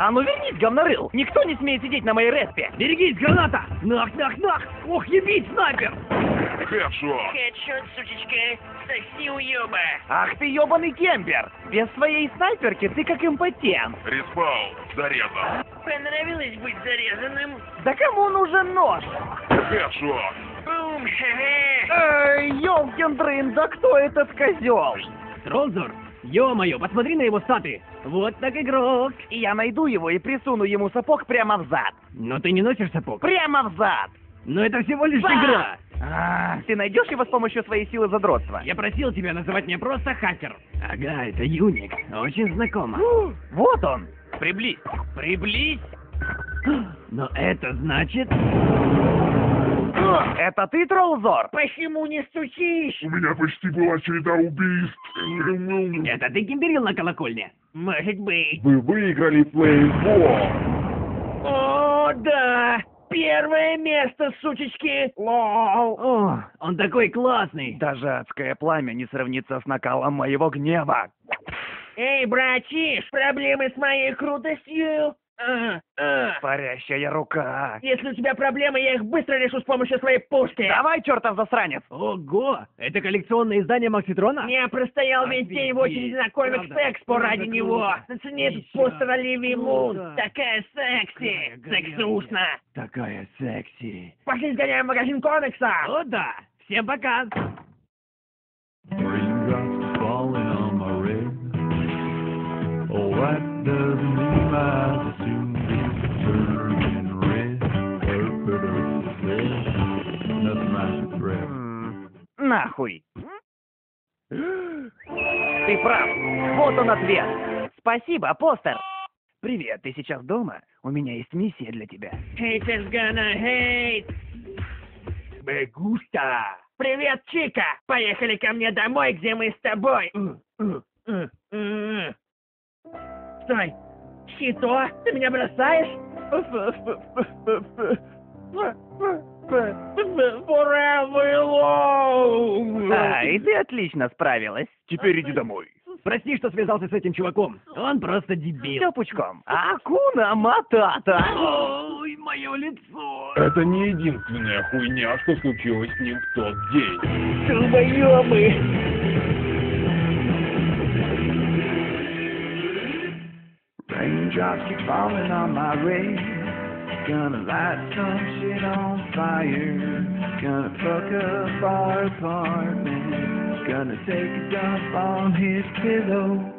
А ну вернись, говнорыл! Никто не смеет сидеть на моей респе! Берегись, граната! Нах, нах, нах! Ох, ебить, снайпер! Хедшот. Хедшот, сучечка, сосни уёба. Ах ты ебаный кемпер! Без своей снайперки ты как импотент! Респаун. Зарезан. Понравилось быть зарезанным? Да кому нужен нож? Хедшот. Бум. Эй, ёлкин дрын, да кто этот козел? Стронзор, ё-моё, посмотри на его статы! Вот так игрок! И я найду его и присуну ему сапог прямо в зад. Но ты не носишь сапог. Прямо в зад! Но это всего лишь Ба! игра! А, ты найдешь его с помощью своей силы задротства? Я просил тебя называть меня просто хакер. Ага, это Юник. Очень знакомо. Вот он! Приблизь! Приблизь! Но это значит... Это ты, Троллзор? Почему не стучишь? У меня почти была череда убийств. Это ты кимберил на колокольне? Может быть. Вы выиграли плейбол. О, да! Первое место, сучечки! Лол! О, он такой классный. Даже адское пламя не сравнится с накалом моего гнева. Эй, братиш, проблемы с моей крутостью? А, а. Парящая рука. Если у тебя проблемы, я их быстро решу с помощью своей пушки. Давай, чертов засранец! Ого, это коллекционное издание Макситрона? Я простоял весь день в очереди на комикс Правда. Экспо ради Правда, него. круто. Зацени этот Еще. постер Оливии Мун. Круто. Такая секси. Говёная. Сексушно. Такая секси. Пошли сгоняем в магазин комикса. О да, всем пока. Нахуй. Ты прав. Вот он ответ. Спасибо, постер. Привет, ты сейчас дома? У меня есть миссия для тебя. Haters gonna hate. Me gusta. Привет, Чика. Поехали ко мне домой, где мы с тобой. Стой. Хито, ты меня бросаешь? И ты отлично справилась. Теперь иди домой. Прости, что связался с этим чуваком. Он просто дебил. Все пучком. Акуна Матата. Ой, мое лицо. Это не единственная хуйня, что случилось с ним в тот день. Долбоёбы. Raindrops keep falling on my red. Gonna light some shit on fire. Gonna fuck up our apartment. Gonna take a dump on his pillow.